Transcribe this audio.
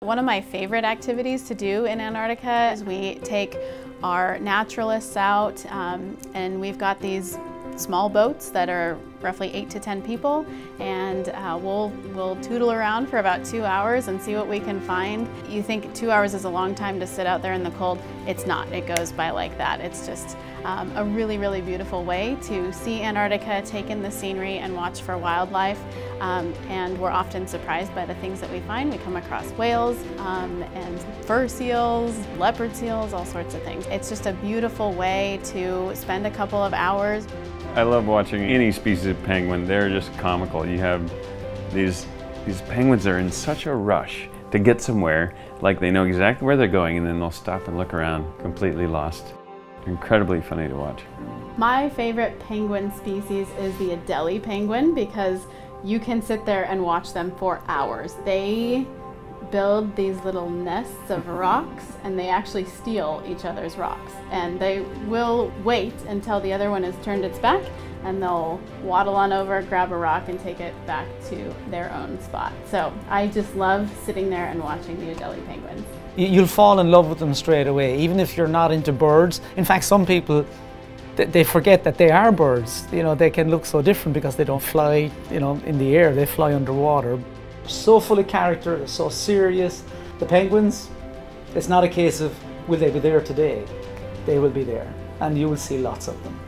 One of my favorite activities to do in Antarctica is we take our naturalists out um, and we've got these small boats that are roughly eight to 10 people and uh, we'll, we'll tootle around for about two hours and see what we can find. You think two hours is a long time to sit out there in the cold. It's not, it goes by like that. It's just um, a really, really beautiful way to see Antarctica, take in the scenery and watch for wildlife. Um, and we're often surprised by the things that we find. We come across whales um, and fur seals, leopard seals, all sorts of things. It's just a beautiful way to spend a couple of hours. I love watching any species penguin. They're just comical. You have these, these penguins are in such a rush to get somewhere, like they know exactly where they're going and then they'll stop and look around completely lost. Incredibly funny to watch. My favorite penguin species is the Adelie penguin because you can sit there and watch them for hours. They build these little nests of rocks and they actually steal each other's rocks. And they will wait until the other one has turned its back and they'll waddle on over, grab a rock, and take it back to their own spot. So I just love sitting there and watching the Adelie penguins. You'll fall in love with them straight away, even if you're not into birds. In fact, some people they forget that they are birds. You know, they can look so different because they don't fly, you know, in the air. They fly underwater so full of character, they're so serious. The Penguins, it's not a case of will they be there today? They will be there, and you will see lots of them.